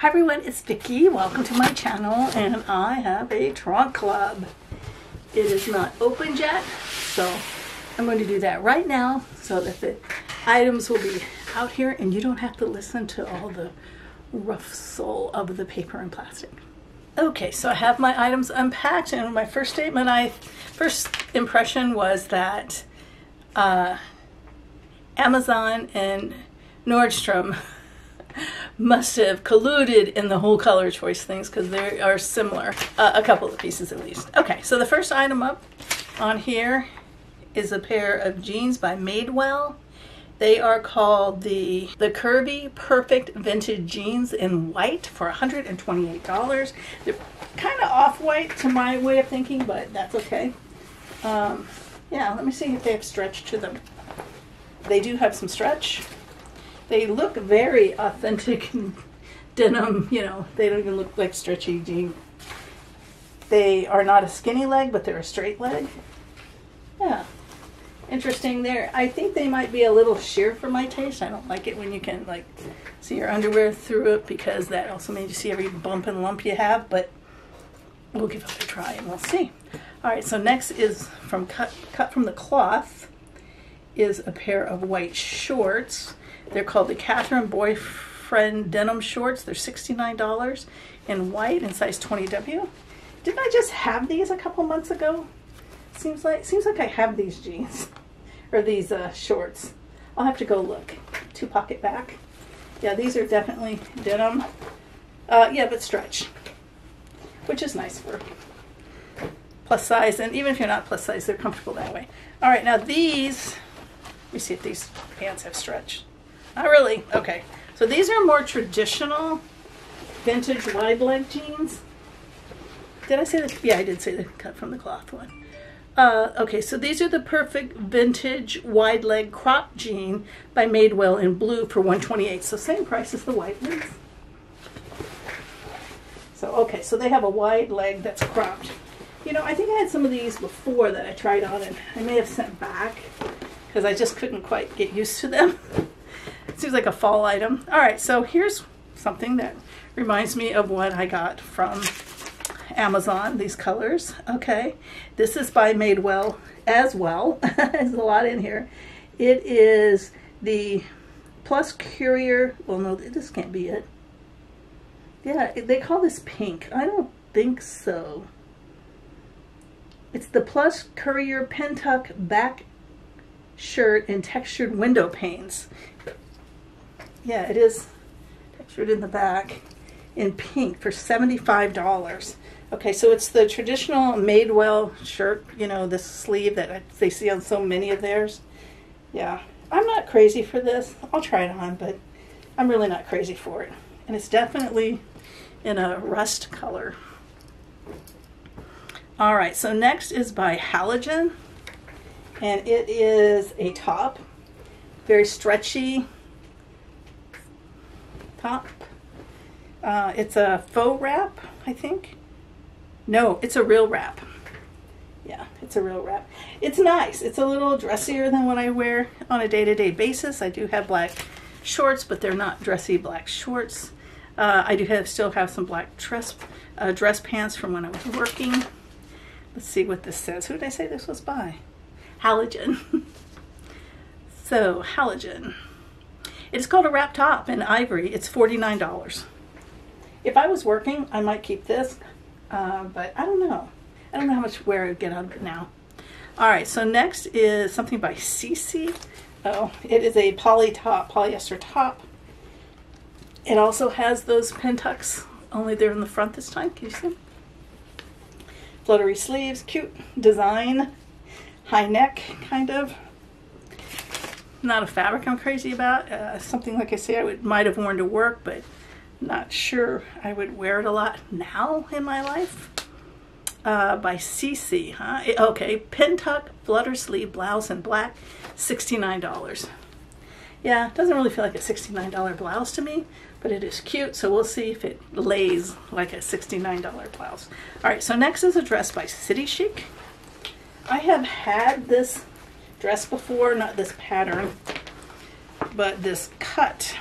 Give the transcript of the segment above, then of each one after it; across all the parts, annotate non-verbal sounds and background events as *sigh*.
Hi everyone, it's Vicki. Welcome to my channel and I have a trunk club. It is not open yet, so I'm going to do that right now so that the items will be out here and you don't have to listen to all the soul of the paper and plastic. Okay, so I have my items unpacked and my first statement, I first impression was that uh, Amazon and Nordstrom must have colluded in the whole color choice things because they are similar, uh, a couple of pieces at least. Okay, so the first item up on here is a pair of jeans by Madewell. They are called the, the Curvy Perfect Vintage Jeans in white for $128. They're kind of off-white to my way of thinking, but that's okay. Um, yeah, let me see if they have stretch to them. They do have some stretch. They look very authentic *laughs* denim, you know, they don't even look like stretchy jeans. They are not a skinny leg, but they're a straight leg. Yeah, interesting there. I think they might be a little sheer for my taste. I don't like it when you can like see your underwear through it because that also means you see every bump and lump you have, but we'll give it a try and we'll see. All right, so next is from cut, Kut from the Kloth is a pair of white shorts. They're called the Catherine Boyfriend Denim Shorts. They're $69 in white in size 20W. Didn't I just have these a couple months ago? Seems like seems like I have these jeans *laughs* or these uh, shorts. I'll have to go look. Two pocket back. Yeah, these are definitely denim. Uh, yeah, but stretch, which is nice for plus size. And even if you're not plus size, they're comfortable that way. All right, now these. Let me see if these pants have stretch. Not really. Okay. So these are more traditional vintage wide leg jeans. Did I say that? Yeah, I did say the Kut from the Kloth one. Uh, okay, so these are the perfect vintage wide leg crop jean by Madewell in blue for 128 So same price as the white ones. So, okay, so they have a wide leg that's cropped. You know, I think I had some of these before that I tried on and I may have sent back because I just couldn't quite get used to them. *laughs* Seems like a fall item. All right, so here's something that reminds me of what I got from Amazon, these colors. Okay, this is by Madewell as well. *laughs* There's a lot in here. It is the Plus Courier, well no, this can't be it. Yeah, they call this pink. I don't think so. It's the Plus Courier Pintuck back shirt and textured window panes yeah, it is textured in the back in pink for $75. Okay, so it's the traditional Madewell shirt, you know, the sleeve that they see on so many of theirs. Yeah, I'm not crazy for this. I'll try it on, but I'm really not crazy for it. And it's definitely in a rust color. All right, so next is by Halogen, and it is a top, very stretchy, top. Uh, it's a faux wrap, I think. No, it's a real wrap. Yeah, it's a real wrap. It's nice. It's a little dressier than what I wear on a day-to-day -day basis. I do have black shorts, but they're not dressy black shorts. Uh, I do have still have some black dress, uh, dress pants from when I was working. Let's see what this says. Who did I say this was by? Halogen. *laughs* so, Halogen. It's called a wrap top in ivory. It's $49. If I was working, I might keep this, uh, but I don't know. I don't know how much wear I would get out of it now. All right, so next is something by CeCe. Oh, it is a poly top, polyester top. It also has those pin tucks, only they're in the front this time. Can you see them? Fluttery sleeves, cute design, high neck, kind of not a fabric I'm crazy about. Uh, something like I say I would might have worn to work, but not sure I would wear it a lot now in my life. Uh, by CeCe, huh? Okay, Pintuck Flutter Sleeve Blouse in black, $69. Yeah, doesn't really feel like a $69 blouse to me, but it is cute, so we'll see if it lays like a $69 blouse. All right, so next is a dress by City Chic. I have had this dress before, not this pattern, but this cut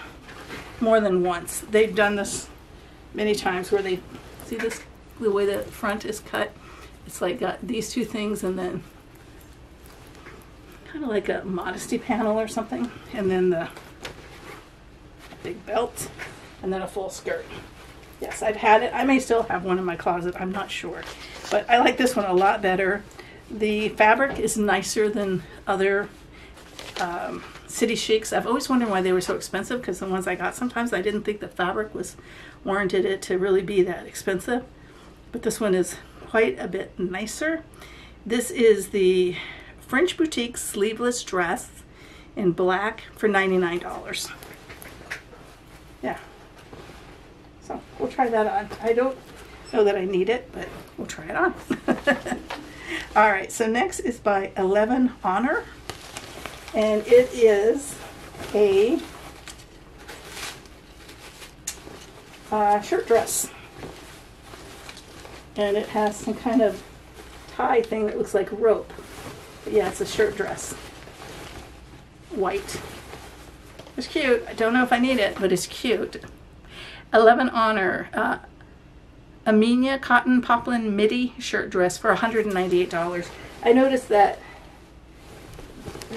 more than once. They've done this many times where they see this the way the front is cut. It's like got these two things and then kind of like a modesty panel or something, and then the big belt, and then a full skirt. Yes, I've had it. I may still have one in my closet. I'm not sure. But I like this one a lot better. The fabric is nicer than other um, City Chics. I've always wondered why they were so expensive because the ones I got sometimes I didn't think the fabric was warranted it to really be that expensive. But this one is quite a bit nicer. This is the French Boutique sleeveless dress in black for $99. Yeah. So we'll try that on. I don't know that I need it, but we'll try it on. *laughs* All right, so next is by 11 Honor, and it is a uh, shirt dress. And it has some kind of tie thing that looks like rope. But yeah, it's a shirt dress. White. It's cute. I don't know if I need it, but it's cute. 11 Honor. Uh, Amenia Cotton Poplin Midi shirt dress for $198. I noticed that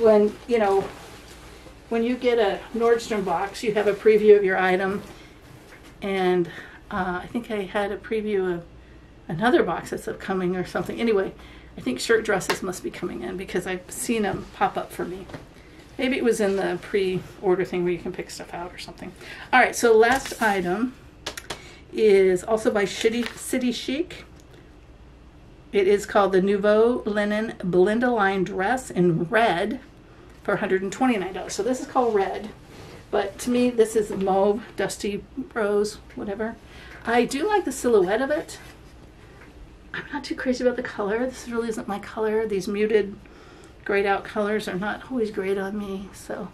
when, you know, when you get a Nordstrom box, you have a preview of your item. And uh, I think I had a preview of another box that's upcoming or something. Anyway, I think shirt dresses must be coming in because I've seen them pop up for me. Maybe it was in the pre-order thing where you can pick stuff out or something. All right, so last item is also by Shitty City Chic. It is called the Nouveau Linen Blend A-line Dress in red for $129. So this is called red, but to me this is mauve, dusty rose, whatever. I do like the silhouette of it. I'm not too crazy about the color. This really isn't my color. These muted grayed out colors are not always great on me, so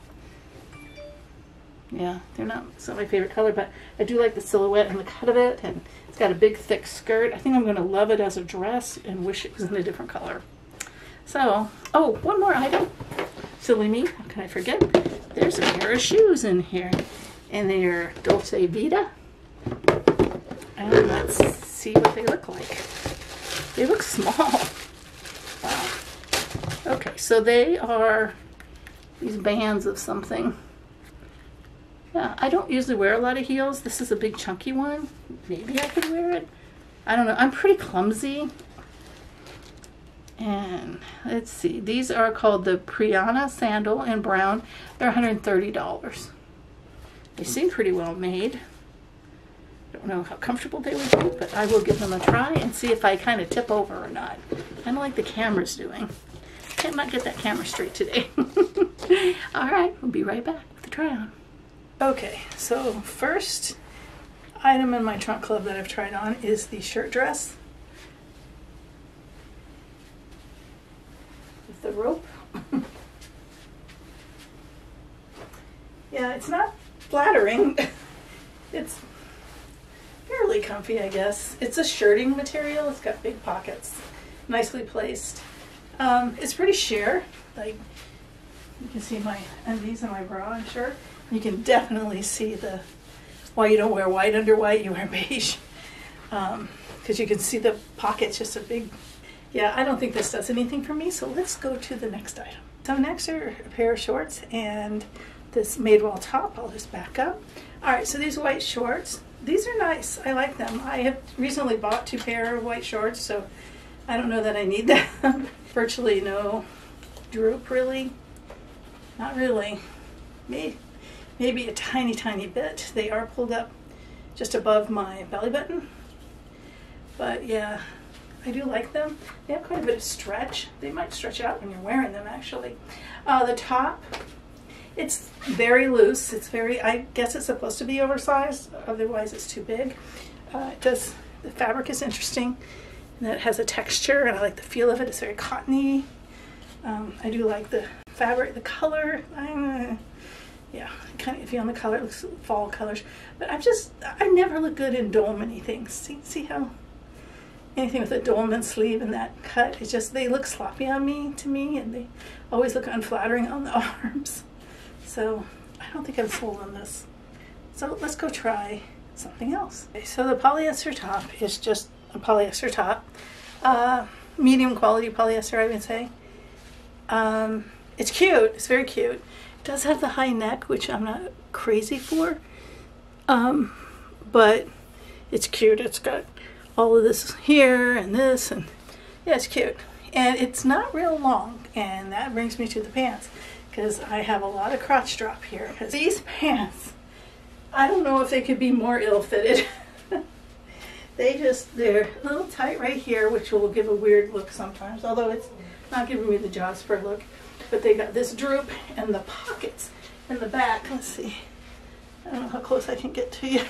yeah, they're not it's not my favorite color, but I do like the silhouette and the cut of it, and it's got a big thick skirt. I think I'm going to love it as a dress and wish it was in a different color. So, oh, one more item. Silly me, how can I forget? There's a pair of shoes in here, and they're Dolce Vita. And let's see what they look like. They look small. Wow. Okay, so they are these bands of something. Yeah, I don't usually wear a lot of heels. This is a big chunky one. Maybe I could wear it. I don't know. I'm pretty clumsy. And let's see. These are called the Priyana Sandal in brown. They're $130. They seem pretty well made. I don't know how comfortable they would be, but I will give them a try and see if I kind of tip over or not. Kind of like the camera's doing. Can't not get that camera straight today. *laughs* All right, we'll be right back with the try on. Okay, so first item in my trunk club that I've tried on is the shirt dress with the rope. *laughs* yeah, it's not flattering. *laughs* it's fairly comfy, I guess. It's a shirting material. It's got big pockets, nicely placed. Um, it's pretty sheer. Like you can see my undies and my bra, I'm sure. You can definitely see the why you don't wear white under white, you wear beige. Because *laughs* um, you can see the pockets, just a big, yeah, I don't think this does anything for me, so let's go to the next item. So next are a pair of shorts and this Madewell top. I'll just back up. All right, so these white shorts, these are nice. I like them. I have recently bought two pair of white shorts, so I don't know that I need *laughs* them. Virtually no droop, really. Not really. Maybe, maybe a tiny, tiny bit. They are pulled up just above my belly button. But yeah, I do like them. They have quite a bit of stretch. They might stretch out when you're wearing them, actually. Uh, the top, it's very loose. It's very, I guess it's supposed to be oversized, otherwise it's too big. Uh, it does, the fabric is interesting, and it has a texture, and I like the feel of it. It's very cottony. Um, I do like the fabric, the color. Uh, yeah, kind of feel on the color. It looks fall colors, but I'm just I never look good in dolman things. See, see how anything with a dolman sleeve and that cut, it's just they look sloppy on me to me, and they always look unflattering on the *laughs* arms. So I don't think I'm sold on this. So let's go try something else. Okay, so the polyester top is just a polyester top, uh, medium quality polyester, I would say. Um, it's cute. It's very cute. Does have the high neck, which I'm not crazy for, um, but it's cute. It's got all of this here and this, and yeah, it's cute. And it's not real long, and that brings me to the pants because I have a lot of crotch drop here. These pants, I don't know if they could be more ill-fitted. *laughs* they just, they're a little tight right here, which will give a weird look sometimes, although it's not giving me the jodhpur look. But they got this droop and the pockets in the back. Let's see. I don't know how close I can get to you.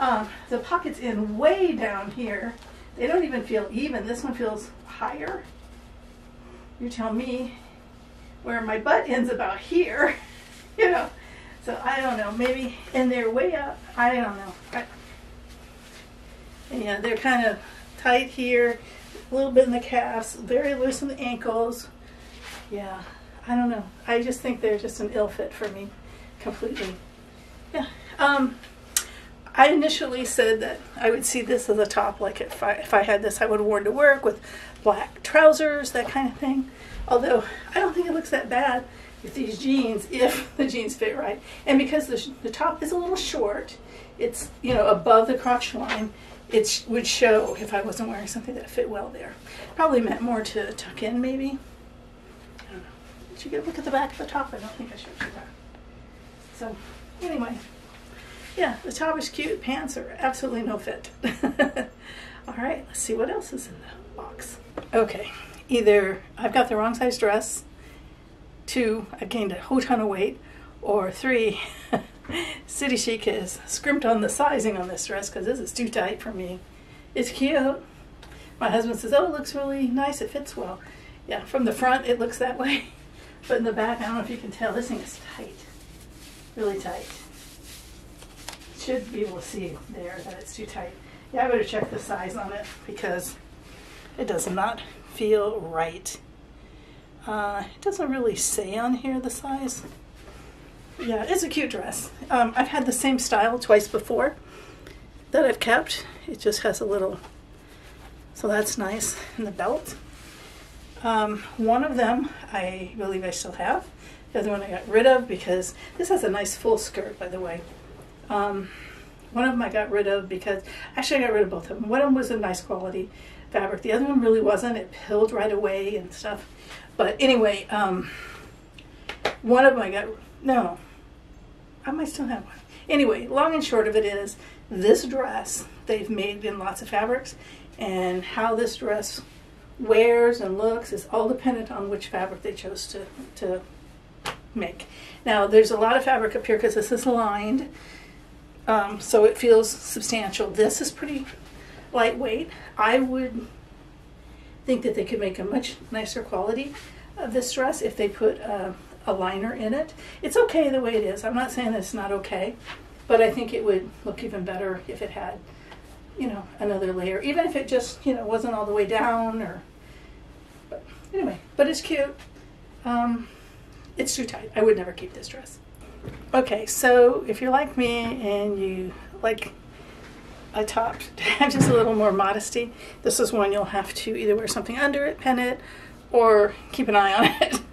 Um, the pockets in way down here, they don't even feel even. This one feels higher. You tell me where my butt ends about here, *laughs* you know. So I don't know, maybe, and they're way up, I don't know. I, yeah, they're kind of tight here, a little bit in the calves, very loose in the ankles. Yeah, I don't know. I just think they're just an ill fit for me completely. Yeah. Um, I initially said that I would see this as a top, like if I, if I had this, I would have worn to work with black trousers, that kind of thing. Although I don't think it looks that bad with these jeans if *laughs* the jeans fit right. And because the, the top is a little short, it's, you know, above the crotch line, it would show if I wasn't wearing something that fit well there. Probably meant more to tuck in, maybe. Did you get a look at the back of the top? I don't think I showed you that. So, anyway. Yeah, the top is cute. Pants are absolutely no fit. *laughs* All right, let's see what else is in the box. Okay, either I've got the wrong size dress, two, I've gained a whole ton of weight, or three, *laughs* City Chic has scrimped on the sizing on this dress because this is too tight for me. It's cute. My husband says, oh, it looks really nice. It fits well. Yeah, from the front it looks that way. *laughs* But in the back, I don't know if you can tell, this thing is tight. Really tight. Should be able to see there that it's too tight. Yeah, I better check the size on it because it does not feel right. Uh, it doesn't really say on here the size. Yeah, it's a cute dress. Um, I've had the same style twice before that I've kept. It just has a little, so that's nice. And the belt. Um, one of them I believe I still have. The other one I got rid of because this has a nice full skirt, by the way. Um, one of them I got rid of because, actually I got rid of both of them. One of them was a nice quality fabric. The other one really wasn't. It pilled right away and stuff. But anyway, um, one of them I got, no, I might still have one. Anyway, long and short of it is this dress they've made in lots of fabrics and how this dress wears and looks is all dependent on which fabric they chose to, to make. Now there's a lot of fabric up here because this is lined um, so it feels substantial. This is pretty lightweight. I would think that they could make a much nicer quality of this dress if they put a, a liner in it. It's okay the way it is. I'm not saying it's not okay, but I think it would look even better if it had, you know, another layer. Even if it just, you know, wasn't all the way down or, but anyway, but it's cute. Um, it's too tight. I would never keep this dress. Okay, so if you're like me and you like a top to *laughs* have just a little more modesty, this is one you'll have to either wear something under it, pin it, or keep an eye on it. *laughs*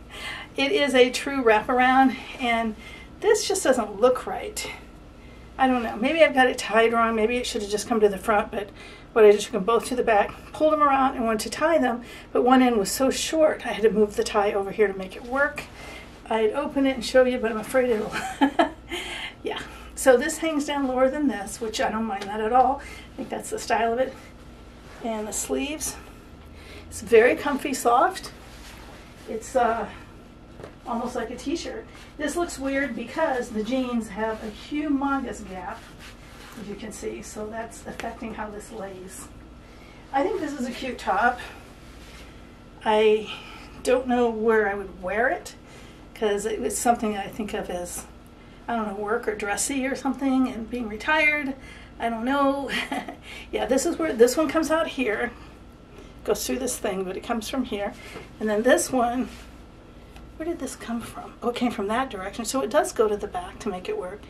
It is a true wraparound, and this just doesn't look right. I don't know. Maybe I've got it tied wrong. Maybe it should have just come to the front, but what I just took them both to the back, pulled them around, and wanted to tie them, but one end was so short, I had to move the tie over here to make it work. I'd open it and show you, but I'm afraid it'll, *laughs* yeah. So this hangs down lower than this, which I don't mind that at all. I think that's the style of it. And the sleeves, it's very comfy, soft. It's uh, almost like a t-shirt. This looks weird because the jeans have a humongous gap, as you can see, so that's affecting how this lays. I think this is a cute top. I don't know where I would wear it because it was something I think of as, I don't know, work or dressy or something, and being retired. I don't know. *laughs* yeah, this is where this one comes out here, goes through this thing, but it comes from here. And then this one, where did this come from? Oh, it came from that direction. So it does go to the back to make it work.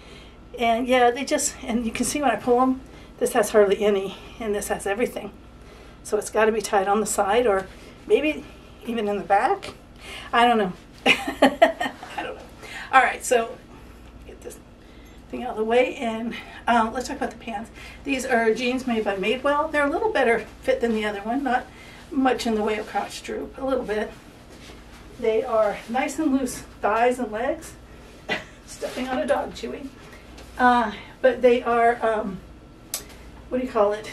And yeah, they just, and you can see when I pull them, this has hardly any, and this has everything. So it's got to be tied on the side or maybe even in the back. I don't know. *laughs* I don't know. All right, so get this thing out of the way and um, let's talk about the pants. These are jeans made by Madewell. They're a little better fit than the other one, not much in the way of crotch droop, a little bit. They are nice and loose thighs and legs, stepping on a dog chewy. Uh, but they are, um, what do you call it?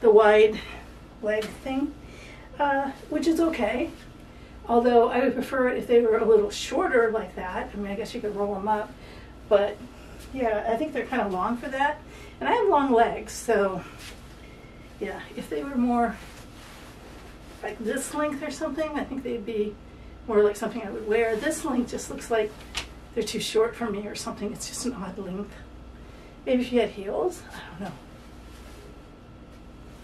The wide leg thing, uh, which is okay. Although I would prefer it if they were a little shorter like that. I mean, I guess you could roll them up. But yeah, I think they're kind of long for that. And I have long legs, so yeah, if they were more like this length or something, I think they'd be more like something I would wear. This length just looks like they're too short for me or something. It's just an odd length. Maybe if you had heels, I don't know.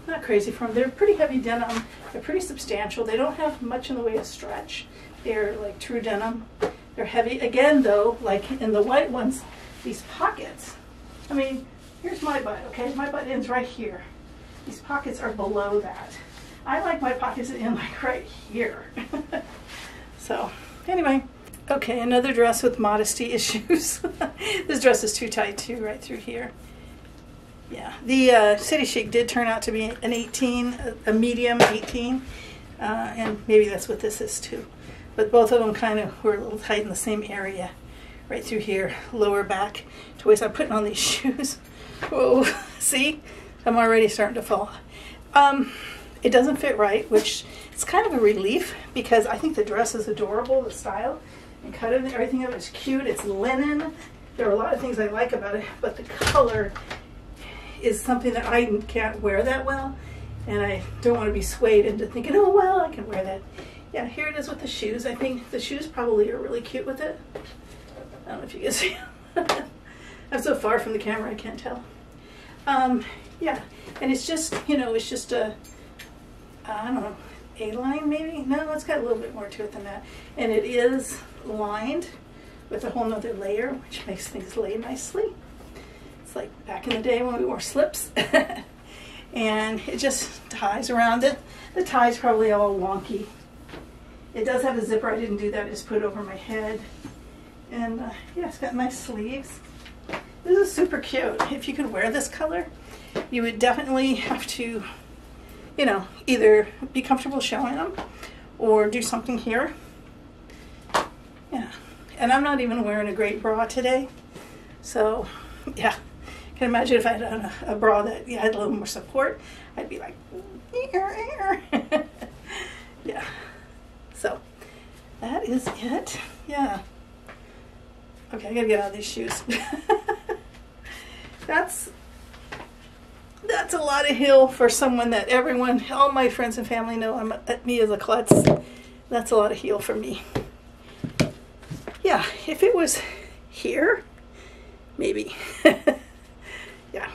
Not crazy for them. They're pretty heavy denim. They're pretty substantial. They don't have much in the way of stretch. They're like true denim. They're heavy. Again, though, like in the white ones, these pockets. I mean, here's my butt, okay? My butt ends right here. These pockets are below that. I like my pockets in like right here. *laughs* so, anyway. Okay, another dress with modesty *laughs* issues. this dress is too tight too, right through here. Yeah, the uh, City Chic did turn out to be an 18, a medium 18, uh, and maybe that's what this is too. But both of them kind of were a little tight in the same area, right through here, lower back to waist. I'm putting on these *laughs* shoes. Whoa, see? I'm already starting to fall. Um, it doesn't fit right, which it's kind of a relief because I think the dress is adorable, the style and cut it, everything of it's cute. It's linen. There are a lot of things I like about it, but the color is something that I can't wear that well. And I don't want to be swayed into thinking, oh, well, I can wear that. Yeah, here it is with the shoes. I think the shoes probably are really cute with it. I don't know if you can *laughs* see. I'm so far from the camera, I can't tell. Um, yeah, and it's just, you know, it's just a, I don't know, A-line maybe? No, it's got a little bit more to it than that. And it is lined with a whole nother layer, which makes things lay nicely. It's like back in the day when we wore slips. *laughs* and it just ties around it. The tie's probably all wonky. It does have a zipper. I didn't do that. I just put it over my head. And uh, yeah, it's got nice sleeves. This is super cute. If you could wear this color, you would definitely have to, you know, either be comfortable showing them or do something here. Yeah. And I'm not even wearing a great bra today. So, yeah. I Can imagine if I had a, a bra that yeah, had a little more support, I'd be like, *laughs* yeah. So, that is it. Yeah. Okay, I gotta get out of these shoes. *laughs* that's that's a lot of heel for someone that everyone, all my friends and family know I'm at me as a klutz. That's a lot of heel for me. Yeah, if it was here, maybe. *laughs* yeah.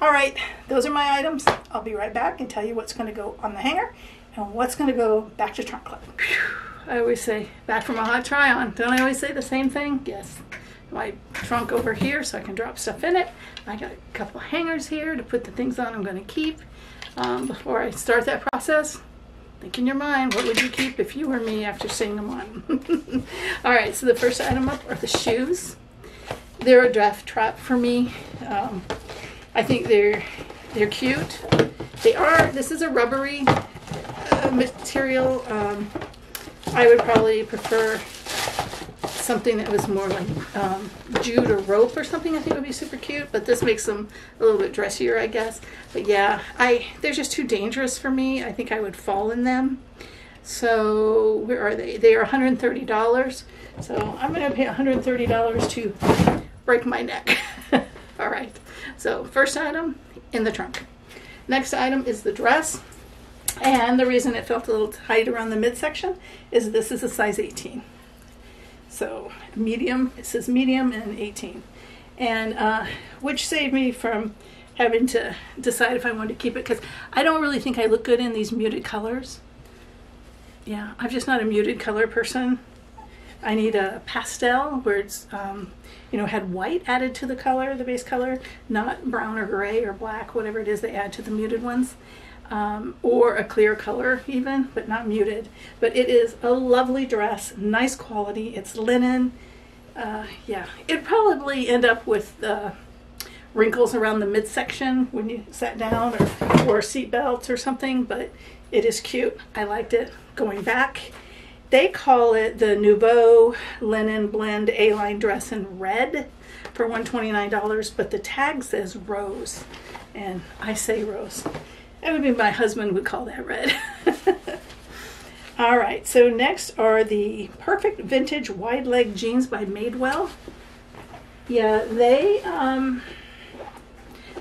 All right, those are my items. I'll be right back and tell you what's going to go on the hanger and what's going to go back to trunk club. I always say back from a hot try on. Don't I always say the same thing? Yes. My trunk over here so I can drop stuff in it. I got a couple hangers here to put the things on I'm going to keep. Um, before I start that process, think in your mind, what would you keep if you were me after seeing them on? *laughs* All right, so the first item up are the shoes. They're a death trap for me. Um, I think they're they're cute. They are. This is a rubbery uh, material. Um, I would probably prefer something that was more like um, jute or rope or something. I think would be super cute. But this makes them a little bit dressier, I guess. But yeah, I they're just too dangerous for me. I think I would fall in them. So where are they? They are $130. So I'm going to pay $130 to break my neck. *laughs* All right. So first item in the trunk. Next item is the dress. And the reason it felt a little tight around the midsection is this is a size 18. So medium, it says medium and 18. And uh, which saved me from having to decide if I wanted to keep it because I don't really think I look good in these muted colors. Yeah, I'm just not a muted color person. I need a pastel where it's, um, you know, had white added to the color, the base color, not brown or gray or black, whatever it is they add to the muted ones. Um, or a clear color even, but not muted. But it is a lovely dress, nice quality. It's linen. Uh, yeah, it'd probably end up with uh, wrinkles around the midsection when you sat down or wore a seatbelt or something, but it is cute. I liked it. Going back, they call it the Nouveau Linen Blend A-line dress in red for $129, but the tag says rose, and I say rose. That would be my husband would call that red. *laughs* All right, so next are the Perfect Vintage Wide Leg Jeans by Madewell. Yeah, they, um,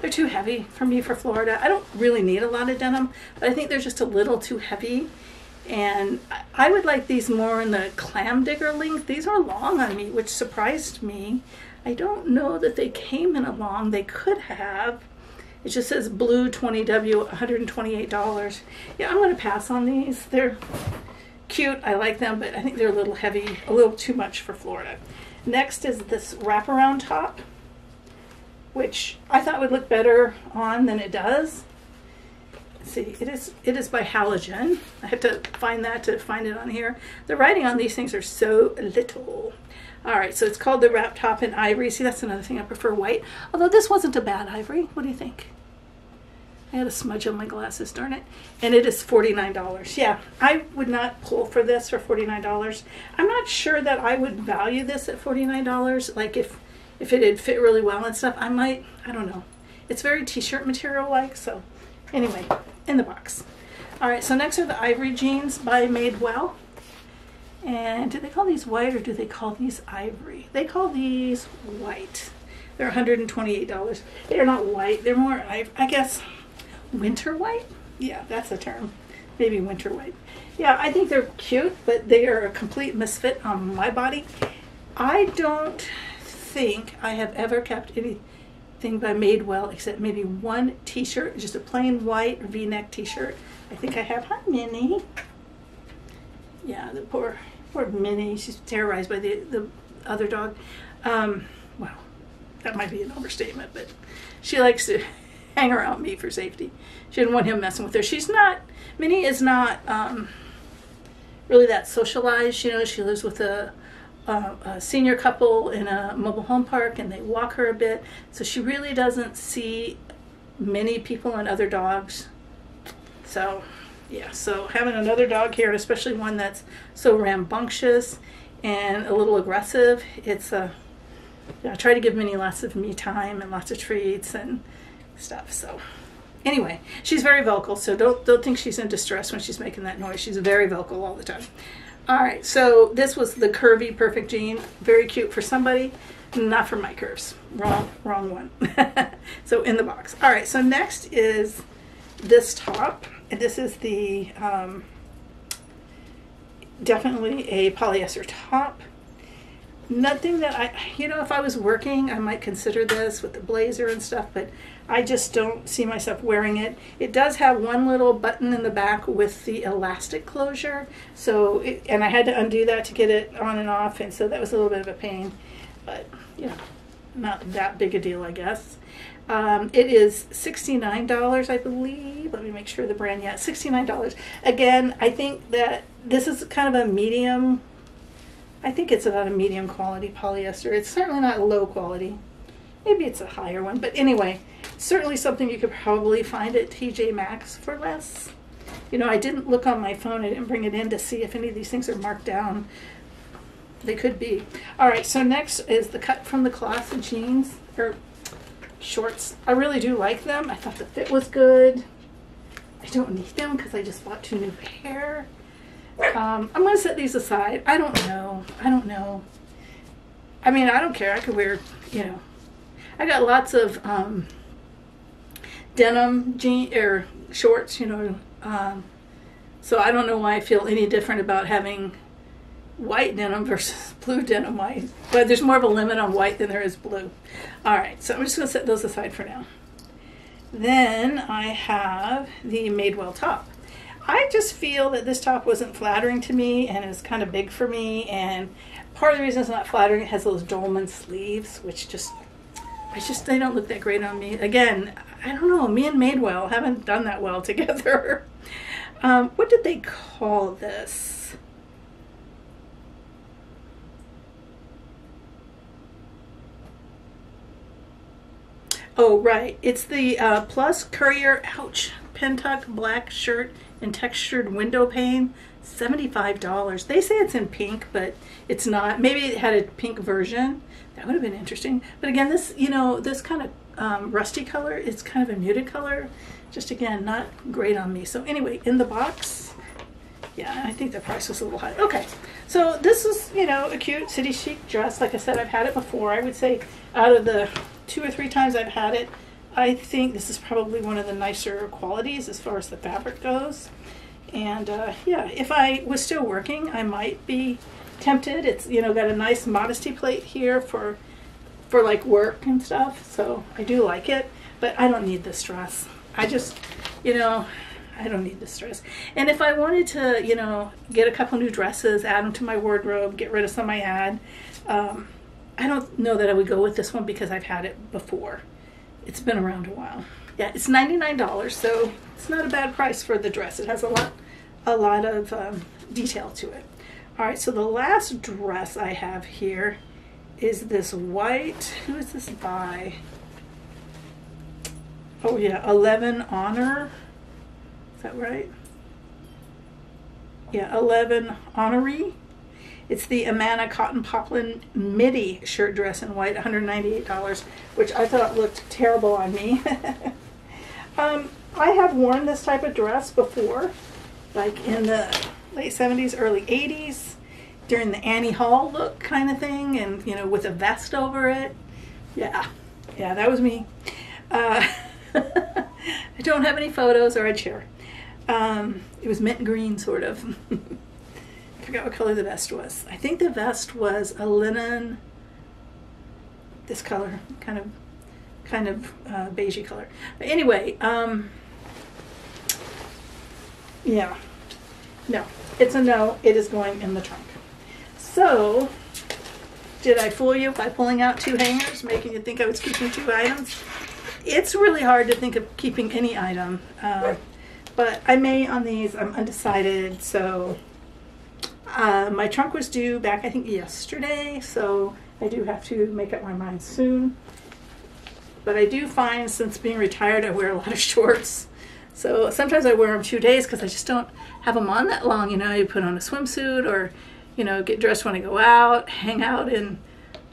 they're too heavy for me for Florida. I don't really need a lot of denim, but I think they're just a little too heavy. And I would like these more in the clam digger length. These are long on me, which surprised me. I don't know that they came in a long. They could have. It just says blue 20W, $128. Yeah, I'm going to pass on these. They're cute. I like them, but I think they're a little heavy, a little too much for Florida. Next is this wraparound top, which I thought would look better on than it does. See, it is it is by Halogen. I have to find that to find it on here. The writing on these things are so little. All right, so it's called the wrap top in ivory. See, that's another thing I prefer white. Although this wasn't a bad ivory. What do you think? I had a smudge on my glasses, darn it. And it is $49. Yeah, I would not pull for this for $49. I'm not sure that I would value this at $49. Like if if it had fit really well and stuff, I might, I don't know. It's very t-shirt material like, so anyway, in the box. All right, so next are the ivory jeans by Madewell. And do they call these white or do they call these ivory? They call these white. They're $128. They're not white. They're more, I, I guess, winter white? Yeah, that's a term. Maybe winter white. Yeah, I think they're cute, but they are a complete misfit on my body. I don't think I have ever kept anything by Madewell except maybe one t-shirt, just a plain white v-neck t-shirt. I think I have Hi Minnie. Yeah, the poor poor Minnie. She's terrorized by the, the other dog. Um, well, that might be an overstatement, but she likes to *laughs* hang around me for safety. She didn't want him messing with her. She's not, Minnie is not um, really that socialized. You know, she lives with a, a, senior couple in a mobile home park and they walk her a bit. So she really doesn't see many people and other dogs. So, yeah, so having another dog here, especially one that's so rambunctious and a little aggressive, it's a, I try to give Minnie lots of me time and lots of treats and stuff. So anyway, she's very vocal, so don't don't think she's in distress when she's making that noise. She's very vocal all the time. All right, so this was the curvy perfect jean, very cute for somebody, not for my curves. Wrong, wrong one. *laughs* so in the box. All right, so next is this top, and this is the um, definitely a polyester top nothing that I, you know, if I was working, I might consider this with the blazer and stuff, but I just don't see myself wearing it. It does have one little button in the back with the elastic closure, so, it, and I had to undo that to get it on and off, and so that was a little bit of a pain, but, you know, not that big a deal, I guess. Um, it is $69, I believe. Let me make sure the brand, yeah, $69. Again, I think that this is kind of a medium I think it's about a medium quality polyester. It's certainly not low quality. Maybe it's a higher one, but anyway, certainly something you could probably find at TJ Maxx for less. You know, I didn't look on my phone. I didn't bring it in to see if any of these things are marked down. They could be. All right, so next is the Kut from the Kloth jeans or shorts. I really do like them. I thought the fit was good. I don't need them because I just bought two new pair. Um, I'm going to set these aside. I don't know. I don't know. I mean, I don't care. I could wear, you know, I got lots of um, denim jean or shorts, you know. Um, so I don't know why I feel any different about having white denim versus *laughs* blue denim white. But there's more of a limit on white than there is blue. All right, so I'm just going to set those aside for now. Then I have the Madewell top. I just feel that this top wasn't flattering to me and it was kind of big for me and part of the reason it's not flattering, it has those dolman sleeves, which just, it's just, they don't look that great on me. Again, I don't know, me and Madewell haven't done that well *laughs* together. Um, what did they call this? Oh, right. It's the uh, Plus Courier, ouch, Pintuck black shirt and textured window pane. $75. They say it's in pink, but it's not. Maybe it had a pink version. That would have been interesting. But again, this, you know, this kind of um, rusty color, it's kind of a muted color. Just again, not great on me. So anyway, in the box, yeah, I think the price was a little high. Okay, so this is, you know, a cute city chic dress. Like I said, I've had it before. I would say out of the two or three times I've had it, I think this is probably one of the nicer qualities as far as the fabric goes. And uh, yeah, if I was still working, I might be tempted. It's, you know, got a nice modesty plate here for, for like work and stuff. So I do like it, but I don't need this dress. I just, you know, I don't need this dress. And if I wanted to, you know, get a couple new dresses, add them to my wardrobe, get rid of some I had, um, I don't know that I would go with this one because I've had it before. It's been around a while. Yeah, it's $99, so it's not a bad price for the dress. It has a lot, a lot of um, detail to it. All right, so the last dress I have here is this white, who is this by? Oh yeah, 11 Honor. Is that right? Yeah, 11 Honore. It's the Amana Cotton Poplin Midi shirt dress in white, $198, which I thought looked terrible on me. *laughs* um, I have worn this type of dress before, like in the late 70s, early 80s, during the Annie Hall look kind of thing, and, you know, with a vest over it. Yeah, yeah, that was me. Uh, *laughs* I don't have any photos, or I'd share. Um, it was mint green, sort of. *laughs* Forgot what color the vest was. I think the vest was a linen, this color, kind of, kind of uh, beigey color. But anyway, um, yeah, no, it's a no. It is going in the trunk. So, did I fool you by pulling out two hangers, making you think I was keeping two items? It's really hard to think of keeping any item, uh, but I may on these. I'm undecided, so uh, my trunk was due back, I think, yesterday, so I do have to make up my mind soon. But I do find, since being retired, I wear a lot of *laughs* shorts. So sometimes I wear them two days because I just don't have them on that long. You know, you put on a swimsuit or, you know, get dressed when I go out, hang out in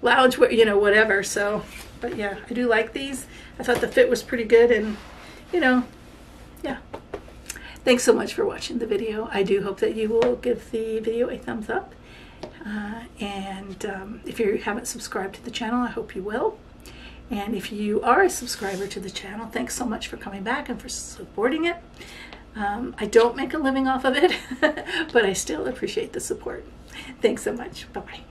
lounge, you know, whatever. So, but yeah, I do like these. I thought the fit was pretty good and, you know, yeah. Thanks so much for watching the video. I do hope that you will give the video a thumbs up. Uh, and um, if you haven't subscribed to the channel, I hope you will. And if you are a subscriber to the channel, thanks so much for coming back and for supporting it. Um, I don't make a living off of it, *laughs* but I still appreciate the support. Thanks so much. Bye-bye.